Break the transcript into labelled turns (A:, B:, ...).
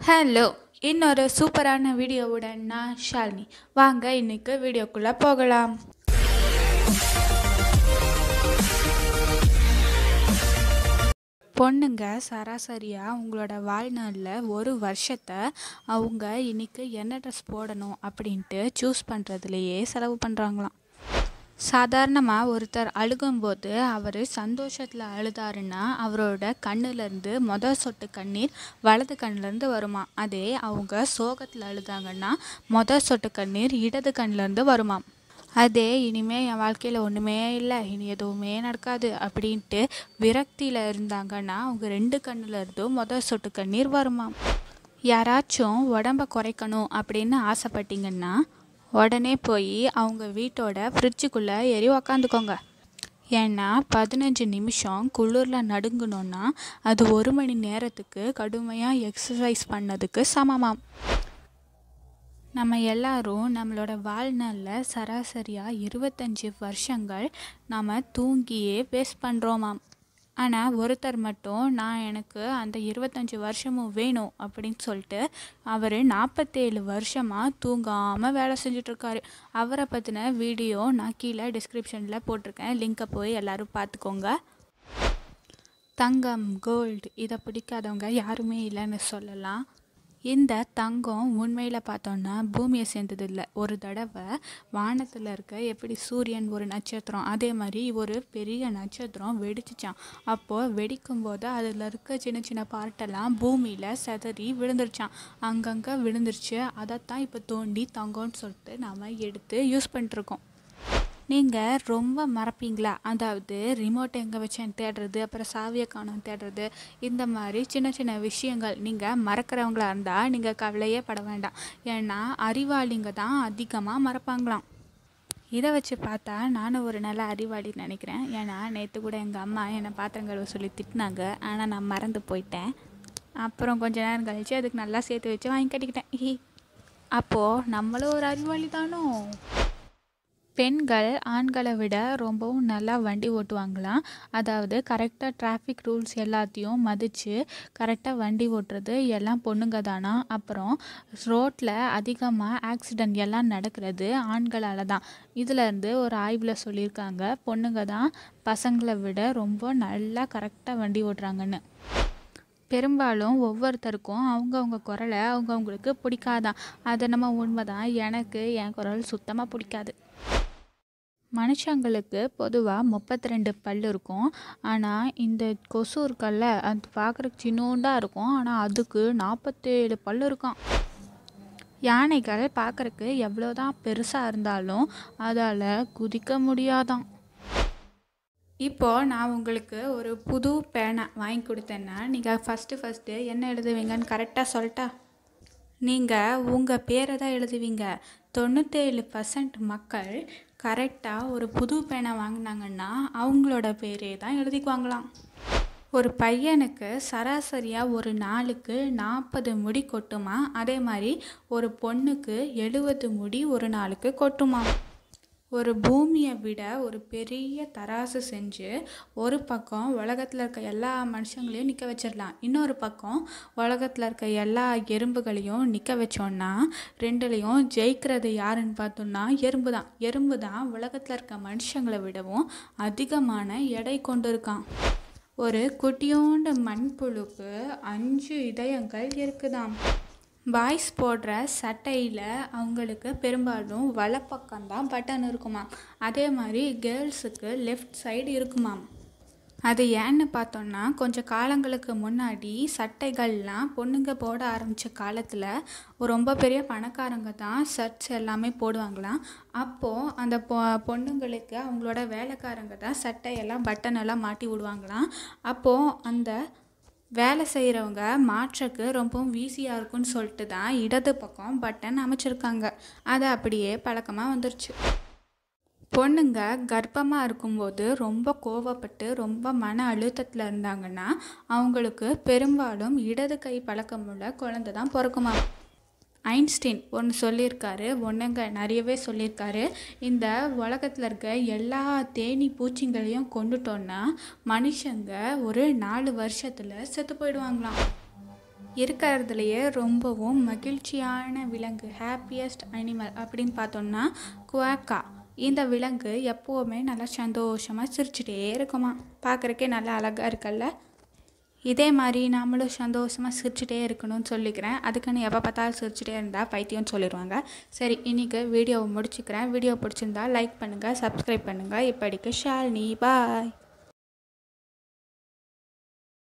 A: Hello இன்னொரு சூப்பரான வீடியோவுடன் நான் ஷாலினி. வாங்க இன்னைக்கு வீடியோக்குள்ளே போகலாம். பொண்ணுங்க சராசரியாக உங்களோட வாழ்நாளில் ஒரு வருஷத்தை அவங்க இன்னைக்கு என்ன ட்ரெஸ் போடணும் அப்படின்ட்டு சூஸ் பண்ணுறதுலையே செலவு பண்ணுறாங்களாம் சாதாரணமாக ஒருத்தர் அழுகும்போது அவர் சந்தோஷத்தில் அழுதாருன்னா அவரோட கண்ணுலேருந்து மொதல் சொட்டு கண்ணீர் வலது கண்ணுலேருந்து வருமா. அதே அவங்க சோகத்தில் அழுதாங்கன்னா மொதல் சொட்டு கண்ணீர் இடது கண்ணுலேருந்து வருமாம் அதே இனிமே என் வாழ்க்கையில் ஒன்றுமே இல்லை இனி எதுவுமே நடக்காது அப்படின்ட்டு விரக்தியில் இருந்தாங்கன்னா அவங்க ரெண்டு கண்ணுலேருந்தும் மொதல் சொட்டு கண்ணீர் வருமாம் யாராச்சும் உடம்ப குறைக்கணும் அப்படின்னு ஆசைப்பட்டீங்கன்னா உடனே போய் அவங்க வீட்டோட ஃப்ரிட்ஜுக்குள்ளே ஏறி உக்காந்துக்கோங்க. ஏன்னா பதினஞ்சு நிமிஷம் குளிரில் நடுங்கணுன்னா அது ஒரு மணி நேரத்துக்கு கடுமையாக எக்ஸசைஸ் பண்ணதுக்கு சமமாம். நம்ம எல்லாரும் நம்மளோட வாழ்நாளில் சராசரியாக இருபத்தஞ்சி வருஷங்கள் நம்ம தூங்கியே வேஸ்ட் பண்ணுறோமாம் ஆனால் ஒருத்தர் மட்டும் நான் எனக்கு அந்த இருபத்தஞ்சி வருஷமும் வேணும் அப்படின்னு சொல்லிட்டு அவர் நாற்பத்தேழு வருஷமாக தூங்காமல் வேலை செஞ்சிட்ருக்காரு. அவரை பற்றின வீடியோ நான் கீழே டிஸ்கிரிப்ஷனில் போட்டிருக்கேன். லிங்கை போய் எல்லோரும் பார்த்துக்கோங்க தங்கம் கோல்டு இதை பிடிக்காதவங்க யாருமே இல்லைன்னு சொல்லலாம். இந்த தங்கம் உண்மையில் பார்த்தோன்னா பூமியை சேர்ந்தது இல்லை ஒரு தடவை வானத்தில் இருக்க எப்படி சூரியன் ஒரு நட்சத்திரம் அதே மாதிரி ஒரு பெரிய நட்சத்திரம் வெடிச்சிச்சான் அப்போது வெடிக்கும் போது அதில் இருக்க சின்ன சின்ன பார்ட்டெல்லாம் பூமியில் செதறி விழுந்துருச்சான் அங்கங்கே விழுந்துருச்சு. அதைத்தான் இப்போ தோண்டி தங்கம்னு சொல்லிட்டு நாம் எடுத்து யூஸ் பண்ணிட்டுருக்கோம் நீங்கள் ரொம்ப மறப்பீங்களா? அதாவது ரிமோட் எங்கே வச்சேன் தேடுறது அப்புறம் சாவியை காணும் தேடுறது இந்த மாதிரி சின்ன சின்ன விஷயங்கள். நீங்கள் மறக்கிறவங்களா இருந்தால் நீங்கள் கவலையே பட வேண்டாம். ஏன்னா அறிவாளிங்க தான் அதிகமாக மறப்பாங்களாம். இதை வச்சு பார்த்தா நானும் ஒரு நல்ல அறிவாளி நினைக்கிறேன். ஏன்னா நேற்று கூட எங்கள் அம்மா என்னை பாத்திரம் கழுவ சொல்லி திட்டினாங்க. ஆனால் நான் மறந்து போயிட்டேன். அப்புறம் கொஞ்ச நேரம் கழித்து அதுக்கு நல்லா சேர்த்து வச்சு வாங்கி கட்டிக்கிட்டேன். அப்போது நம்மளும் ஒரு அறிவாளி தானோ? பெண்கள் ஆண்களை விட ரொம்பவும் நல்லா வண்டி ஓட்டுவாங்களாம். அதாவது கரெக்டாக டிராஃபிக் ரூல்ஸ் எல்லாத்தையும் மதித்து கரெக்டாக வண்டி ஓட்டுறது எல்லாம் பொண்ணுங்க தானா? அப்புறம் ரோட்டில் அதிகமாக ஆக்சிடெண்ட் எல்லாம் நடக்கிறது ஆண்களால் தான். இதிலேருந்து ஒரு ஆய்வில் சொல்லியிருக்காங்க. பொண்ணுங்க தான் பசங்களை விட ரொம்ப நல்லா கரெக்டாக வண்டி ஓட்டுறாங்கன்னு. பெரும்பாலும் ஒவ்வொருத்தருக்கும் அவங்கவுங்க குரலை அவங்கவுங்களுக்கு பிடிக்காதான். அது நம்ம உண்மை தான் எனக்கு என் குரல் சுத்தமாக பிடிக்காது. மனுஷங்களுக்கு பொதுவாக முப்பத்தி ரெண்டு பல் இருக்கும். ஆனால் இந்த கொசு இருக்கல்ல அது பார்க்குறக்கு சின்னோண்டாக இருக்கும். ஆனால் அதுக்கு நாற்பத்தேழு பல் இருக்கும். யானைகள் பார்க்குறக்கு எவ்வளோதான் பெருசாக இருந்தாலும் அதால் குதிக்க முடியாதான். இப்போது நான் உங்களுக்கு ஒரு புது பேனை வாங்கி கொடுத்தேன்னா நீங்கள் ஃபஸ்ட்டு ஃபஸ்ட்டு என்ன எழுதுவீங்கன்னு கரெக்டாக சொல்லிட்டா நீங்கள் உங்கள் பேரை தான் எழுதுவீங்க. தொண்ணூற்றேழு பர்சன்ட் மக்கள் கரெக்டாக ஒரு புது பேனை வாங்கினாங்கன்னா அவங்களோட பேரே தான் எழுதிக்குவாங்களாம் ஒரு பையனுக்கு சராசரியாக ஒரு நாளுக்கு நாற்பது முடி கொட்டுமா? அதே மாதிரி ஒரு பொண்ணுக்கு எழுபது முடி ஒரு நாளுக்கு கொட்டுமா? ஒரு பூமியை விட ஒரு பெரிய தராசு செஞ்சு ஒரு பக்கம் உலகத்தில் இருக்க எல்லா மனுஷங்களையும் நிற்க வச்சிடலாம். இன்னொரு பக்கம் உலகத்தில் இருக்க எல்லா எறும்புகளையும் நிற்க வச்சோன்னா ரெண்டுலேயும் ஜெயிக்கிறது யாருன்னு பார்த்தோம்னா எறும்பு தான். எறும்பு தான் உலகத்தில் இருக்க மனுஷங்களை விடவும் அதிகமான எடை கொண்டு இருக்கான் ஒரு குட்டியோண்டு மண்புழுக்கு அஞ்சு இதயங்கள் இருக்குதாம். பாய்ஸ் போடுற சட்டையில் அவங்களுக்கு பெரும்பாலும் வலப்பக்கம்தான் பட்டன் இருக்குமாம். அதே மாதிரி கேர்ள்ஸுக்கு லெஃப்ட் சைடு இருக்குமாம். அது ஏன்னு பார்த்தோன்னா கொஞ்சம் காலங்களுக்கு முன்னாடி சட்டைகள்லாம் பொண்ணுங்க போட ஆரம்பித்த காலத்தில் ரொம்ப பெரிய பணக்காரங்க தான் ஷர்ட்ஸ் எல்லாமே போடுவாங்களாம். அப்போது அந்த பொ பொண்ணுங்களுக்கு அவங்களோட வேலைக்காரங்க தான் சட்டையெல்லாம் பட்டன் எல்லாம் மாட்டி விடுவாங்களாம். அப்போது அந்த வேலை செய்கிறவங்க மாற்றக்கு ரொம்பவும் ஈஸியாக இருக்கும்னு சொல்லிட்டு தான் இடது பக்கம் பட்டன் அமைச்சிருக்காங்க. அது அப்படியே பழக்கமாக வந்துருச்சு. பொண்ணுங்க கர்ப்பமாக இருக்கும்போது ரொம்ப கோவப்பட்டு ரொம்ப மன அழுத்தத்தில் இருந்தாங்கன்னா அவங்களுக்கு பெரும்பாலும் இடது கை பழக்கமுள்ள குழந்தை தான் பிறக்குமா ஐன்ஸ்டீன் ஒன்று சொல்லியிருக்காரு ஒன்றுங்க நிறையவே சொல்லியிருக்காரு. இந்த உலகத்தில் இருக்க எல்லா தேனி பூச்சிங்களையும் கொண்டுட்டோன்னா மனுஷங்க ஒரு நாலு வருஷத்தில் செத்து போயிடுவாங்களாம். இருக்கிறதுலையே ரொம்பவும் மகிழ்ச்சியான விலங்கு ஹாப்பியஸ்ட் அனிமல் அப்படின்னு பார்த்தோம்னா குவாக்கா. இந்த விலங்கு எப்போவுமே நல்லா சந்தோஷமாக சிரிச்சிட்டே இருக்குமா பார்க்குறக்கே நல்லா அழகாக இருக்கல்ல? இதே மாதிரி நாமளும் சந்தோஷமாக சிரிச்சிட்டே இருக்கணும்னு சொல்லிக்கிறேன். அதுக்குன்னு எப்போ பார்த்தாலும் சிரிச்சிட்டே இருந்தால் பைத்தியம்னு சொல்லிடுவாங்க சரி இன்றைக்கி வீடியோவை முடிச்சுக்கிறேன். வீடியோ பிடிச்சிருந்தா லைக் பண்ணுங்கள் சப்ஸ்கிரைப் பண்ணுங்கள் இப்படிக்கு ஷாலினி பாய்